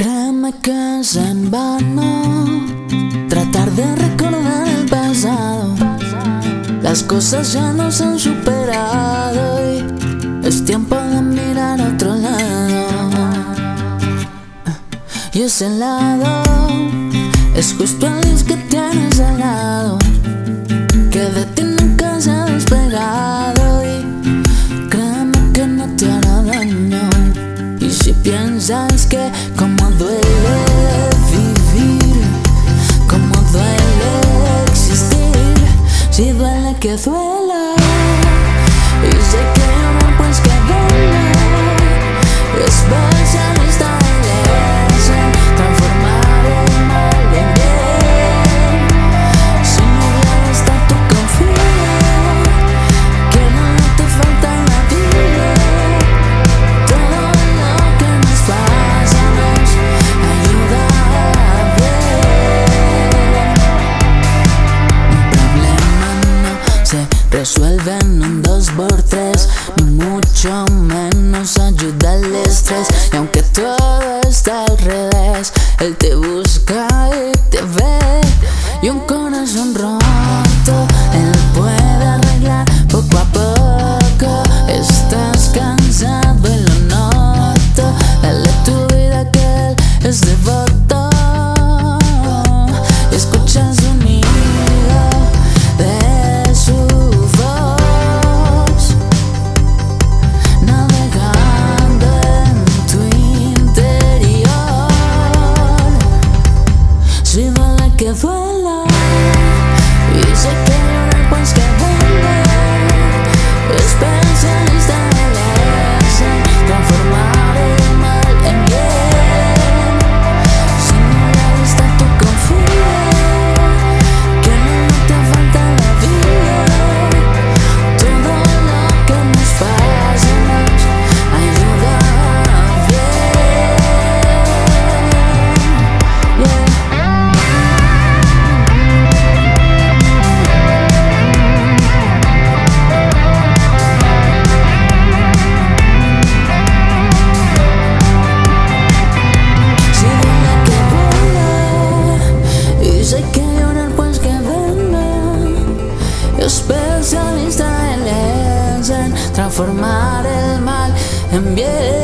Créeme que es en vano tratar de recordar el pasado. Las cosas ya nos han superado y es tiempo de mirar a otro lado. Y ese lado es justo el que tienes al lado, si duele Y aunque todo está al revés, él te busca y te ve. Y un corazón roto, duela. transformar el mal en bien.